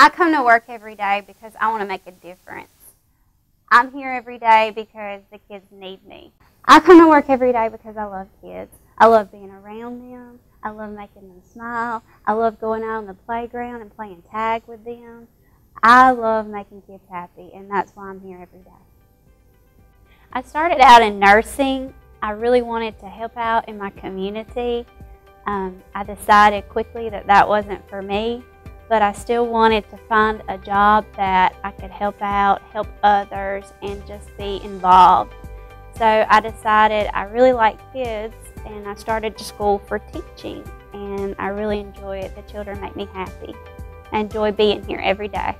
I come to work every day because I want to make a difference. I'm here every day because the kids need me. I come to work every day because I love kids. I love being around them. I love making them smile. I love going out on the playground and playing tag with them. I love making kids happy, and that's why I'm here every day. I started out in nursing. I really wanted to help out in my community. Um, I decided quickly that that wasn't for me, but I still wanted to find a job that I could help out, help others, and just be involved. So I decided I really like kids and I started to school for teaching and I really enjoy it. The children make me happy. I enjoy being here every day.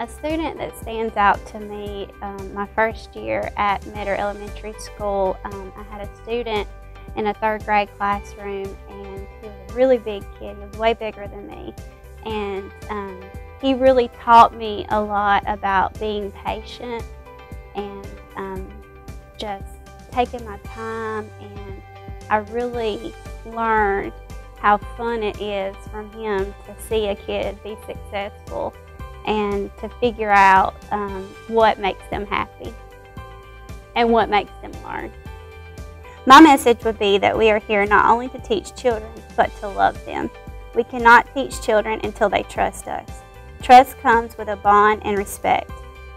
A student that stands out to me, um, my first year at Metter Elementary School, um, I had a student in a third grade classroom and he was really big kid. He was way bigger than me. And um, he really taught me a lot about being patient and um, just taking my time and I really learned how fun it is from him to see a kid be successful and to figure out um, what makes them happy and what makes them learn. My message would be that we are here not only to teach children, but to love them. We cannot teach children until they trust us. Trust comes with a bond and respect.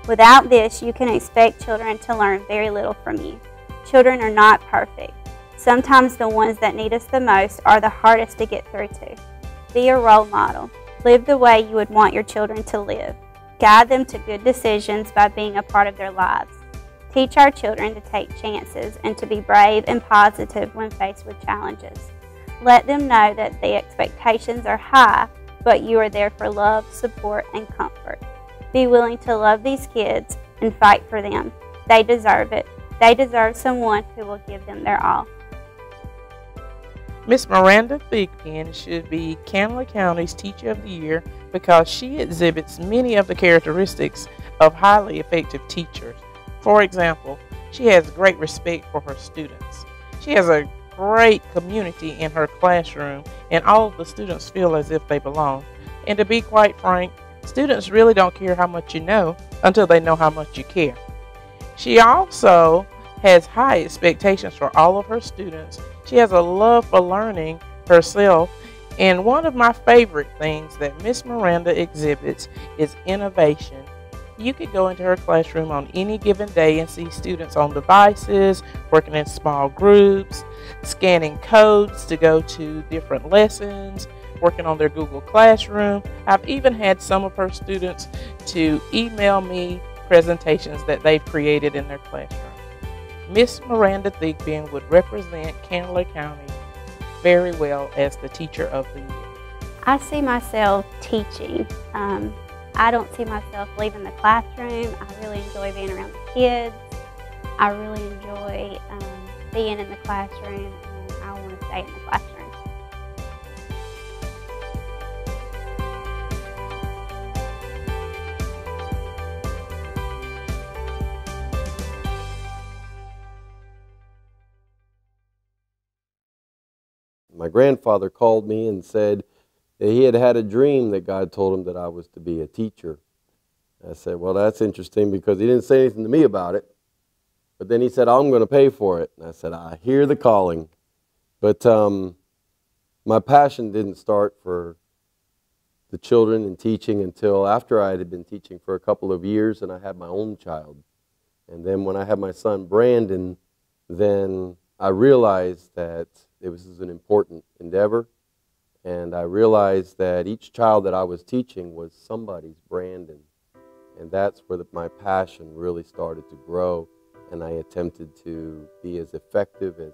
Without this, you can expect children to learn very little from you. Children are not perfect. Sometimes the ones that need us the most are the hardest to get through to. Be a role model. Live the way you would want your children to live. Guide them to good decisions by being a part of their lives. Teach our children to take chances and to be brave and positive when faced with challenges. Let them know that the expectations are high, but you are there for love, support, and comfort. Be willing to love these kids and fight for them. They deserve it. They deserve someone who will give them their all. Miss Miranda Thigpen should be Candler County's Teacher of the Year because she exhibits many of the characteristics of highly effective teachers. For example, she has great respect for her students. She has a great community in her classroom, and all of the students feel as if they belong. And to be quite frank, students really don't care how much you know until they know how much you care. She also has high expectations for all of her students. She has a love for learning herself. And one of my favorite things that Miss Miranda exhibits is innovation. You could go into her classroom on any given day and see students on devices, working in small groups, scanning codes to go to different lessons, working on their Google Classroom. I've even had some of her students to email me presentations that they've created in their classroom. Miss Miranda Thigpen would represent Candler County very well as the Teacher of the Year. I see myself teaching. Um, I don't see myself leaving the classroom. I really enjoy being around the kids. I really enjoy um, being in the classroom and I want to stay in the classroom. My grandfather called me and said he had had a dream that God told him that I was to be a teacher. I said, Well, that's interesting because he didn't say anything to me about it. But then he said, I'm going to pay for it. And I said, I hear the calling. But um, my passion didn't start for the children and teaching until after I had been teaching for a couple of years and I had my own child. And then when I had my son Brandon, then I realized that it was an important endeavor. And I realized that each child that I was teaching was somebody's Brandon. And that's where the, my passion really started to grow. And I attempted to be as effective as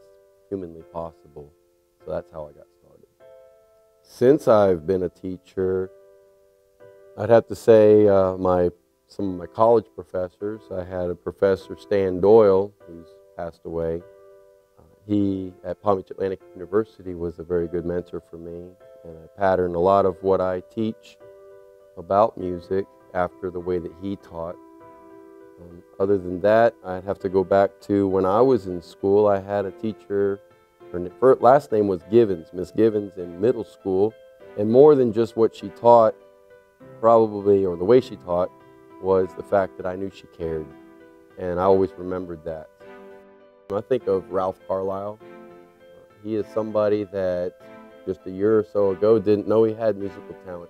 humanly possible. So that's how I got started. Since I've been a teacher, I'd have to say uh, my some of my college professors. I had a professor, Stan Doyle, who's passed away he at Palm Beach Atlantic University was a very good mentor for me, and I patterned a lot of what I teach about music after the way that he taught. Um, other than that, I'd have to go back to when I was in school. I had a teacher, her last name was Givens, Miss Givens in middle school, and more than just what she taught, probably, or the way she taught, was the fact that I knew she cared. And I always remembered that. When I think of Ralph Carlisle, he is somebody that just a year or so ago didn't know he had musical talent.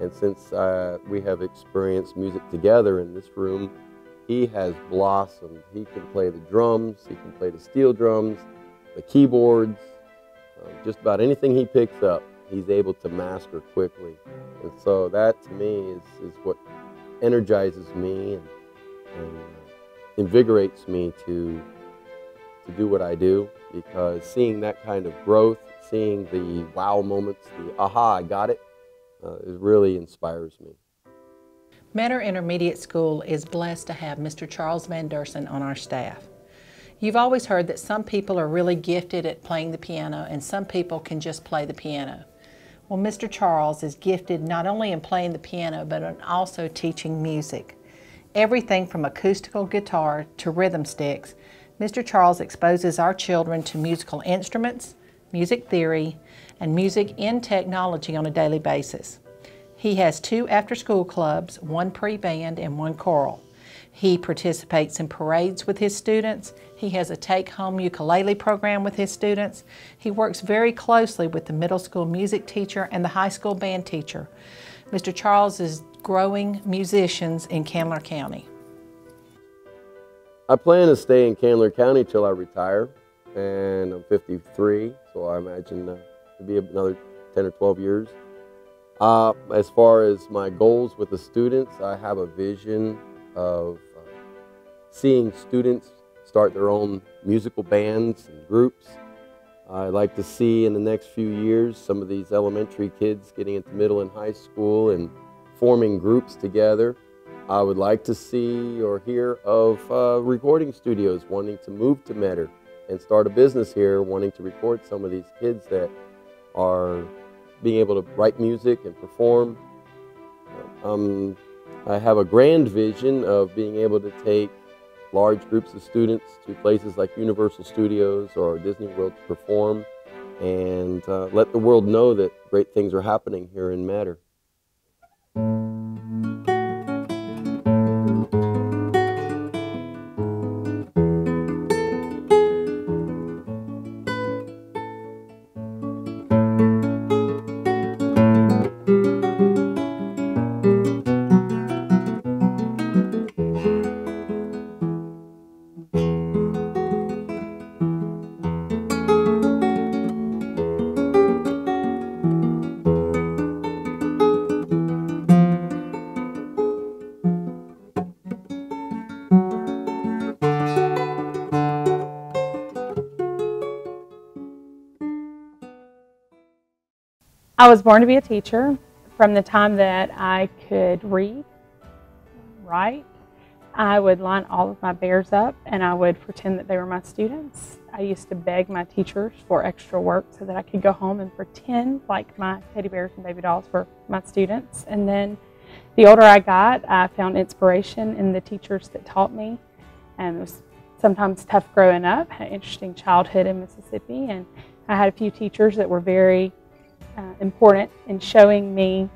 And since uh, we have experienced music together in this room, he has blossomed. He can play the drums, he can play the steel drums, the keyboards, uh, just about anything he picks up, he's able to master quickly. And so that to me is, is what energizes me and, and invigorates me to, to do what I do because seeing that kind of growth, seeing the wow moments, the aha, I got it, uh, it really inspires me. Manor Intermediate School is blessed to have Mr. Charles Van Dersen on our staff. You've always heard that some people are really gifted at playing the piano and some people can just play the piano. Well, Mr. Charles is gifted not only in playing the piano, but in also teaching music. Everything from acoustical guitar to rhythm sticks, Mr. Charles exposes our children to musical instruments, music theory, and music in technology on a daily basis. He has two after-school clubs, one pre-band and one choral. He participates in parades with his students. He has a take-home ukulele program with his students. He works very closely with the middle school music teacher and the high school band teacher. Mr. Charles is growing musicians in Candler County. I plan to stay in Candler County till I retire, and I'm 53, so I imagine uh, it'll be another 10 or 12 years. Uh, as far as my goals with the students, I have a vision of seeing students start their own musical bands and groups. I'd like to see in the next few years some of these elementary kids getting into middle and high school and forming groups together. I would like to see or hear of uh, recording studios wanting to move to Metter and start a business here, wanting to record some of these kids that are being able to write music and perform. Um, I have a grand vision of being able to take large groups of students to places like Universal Studios or Disney World to perform and uh, let the world know that great things are happening here in Metter. I was born to be a teacher from the time that I could read, write. I would line all of my bears up and I would pretend that they were my students. I used to beg my teachers for extra work so that I could go home and pretend like my teddy bears and baby dolls were my students. And then the older I got, I found inspiration in the teachers that taught me. And it was sometimes tough growing up. Had an interesting childhood in Mississippi and I had a few teachers that were very uh, important in showing me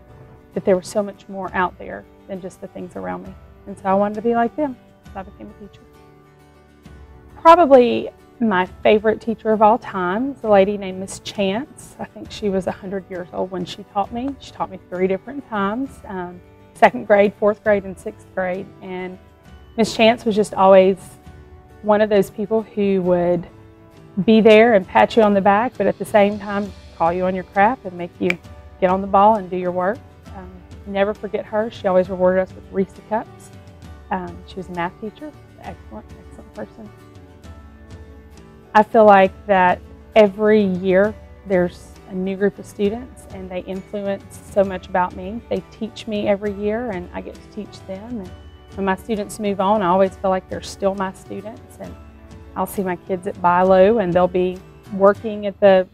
that there was so much more out there than just the things around me. And so I wanted to be like them. So I became a teacher. Probably my favorite teacher of all time is a lady named Miss Chance. I think she was 100 years old when she taught me. She taught me three different times, um, second grade, fourth grade, and sixth grade. And Miss Chance was just always one of those people who would be there and pat you on the back, but at the same time call you on your crap and make you get on the ball and do your work. Um, never forget her. She always rewarded us with Reese cups. Um, she was a math teacher, excellent, excellent person. I feel like that every year there's a new group of students and they influence so much about me. They teach me every year and I get to teach them. And when my students move on, I always feel like they're still my students. And I'll see my kids at BI-LO and they'll be working at the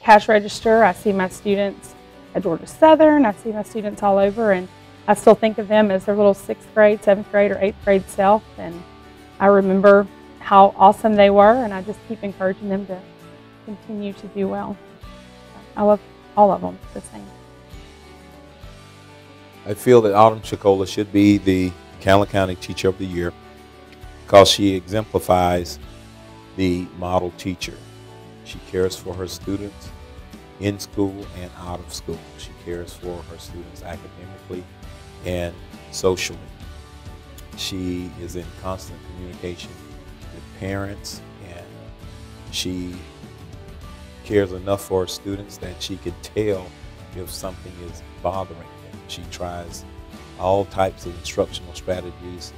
cash register. I see my students at Georgia Southern. I see my students all over, and I still think of them as their little sixth grade, seventh grade, or eighth grade self. And I remember how awesome they were, and I just keep encouraging them to continue to do well. I love all of them the same. I feel that Autumn Chicola should be the Candler County Teacher of the Year because she exemplifies the model teacher. She cares for her students in school and out of school. She cares for her students academically and socially. She is in constant communication with parents and she cares enough for her students that she can tell if something is bothering them. She tries all types of instructional strategies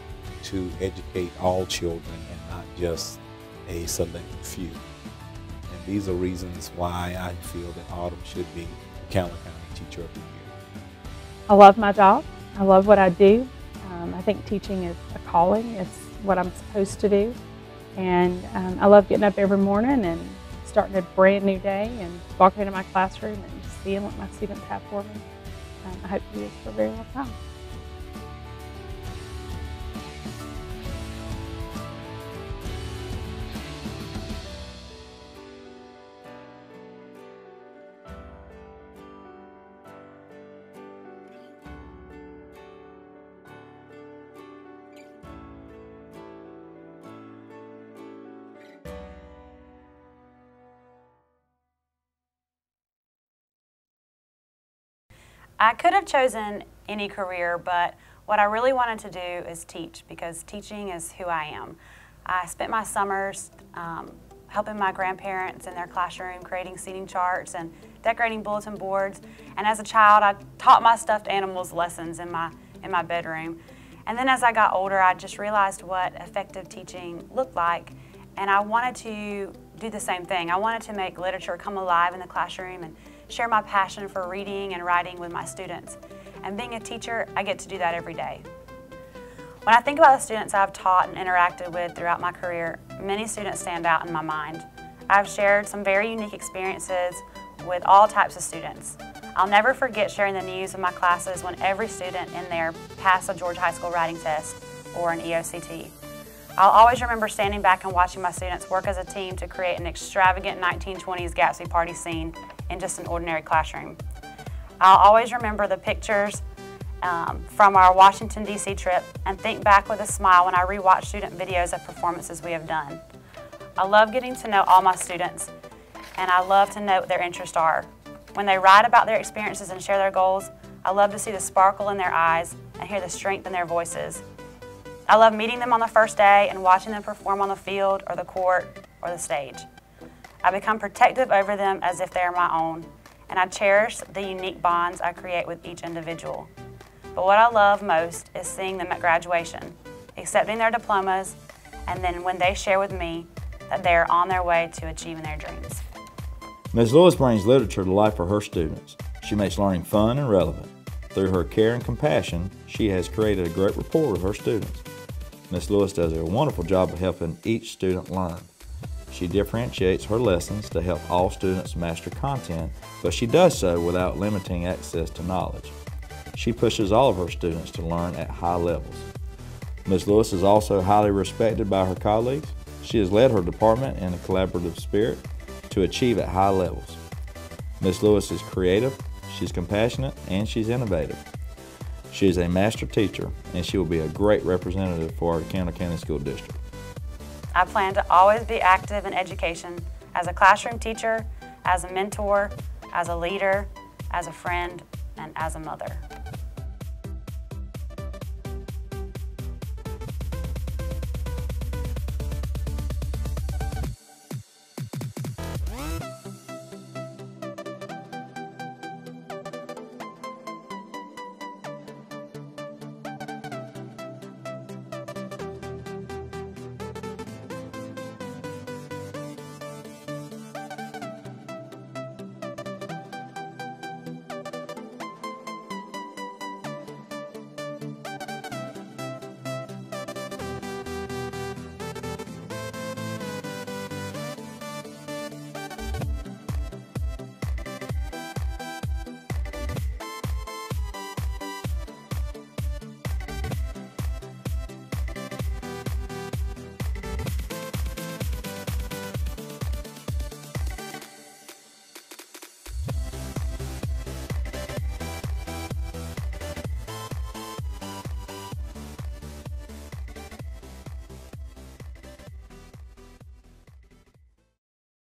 to educate all children and not just a select few. These are reasons why I feel that Autumn should be Candler County Teacher of the Year. I love my job. I love what I do. Um, I think teaching is a calling. It's what I'm supposed to do. And um, I love getting up every morning and starting a brand new day and walking into my classroom and seeing what my students have for me. Um, I hope to do this for a very long time. I could have chosen any career, but what I really wanted to do is teach because teaching is who I am. I spent my summers um, helping my grandparents in their classroom, creating seating charts and decorating bulletin boards. And as a child, I taught my stuffed animals lessons in my, in my bedroom. And then as I got older, I just realized what effective teaching looked like. And I wanted to do the same thing. I wanted to make literature come alive in the classroom and share my passion for reading and writing with my students. And being a teacher, I get to do that every day. When I think about the students I've taught and interacted with throughout my career, many students stand out in my mind. I've shared some very unique experiences with all types of students. I'll never forget sharing the news of my classes when every student in there passed a Georgia High School writing test or an EOCT. I'll always remember standing back and watching my students work as a team to create an extravagant 1920s Gatsby party scene in just an ordinary classroom. I'll always remember the pictures um, from our Washington, D.C. trip and think back with a smile when I rewatch student videos of performances we have done. I love getting to know all my students and I love to know what their interests are. When they write about their experiences and share their goals, I love to see the sparkle in their eyes and hear the strength in their voices. I love meeting them on the first day and watching them perform on the field or the court or the stage. I become protective over them as if they are my own, and I cherish the unique bonds I create with each individual. But what I love most is seeing them at graduation, accepting their diplomas, and then when they share with me that they are on their way to achieving their dreams. Ms. Lewis brings literature to life for her students. She makes learning fun and relevant. Through her care and compassion, she has created a great rapport with her students. Ms. Lewis does a wonderful job of helping each student learn. She differentiates her lessons to help all students master content, but she does so without limiting access to knowledge. She pushes all of her students to learn at high levels. Ms. Lewis is also highly respected by her colleagues. She has led her department in a collaborative spirit to achieve at high levels. Ms. Lewis is creative, she's compassionate, and she's innovative. She is a master teacher, and she will be a great representative for our Candler County School District. I plan to always be active in education as a classroom teacher, as a mentor, as a leader, as a friend, and as a mother.